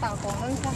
打工呢 còn.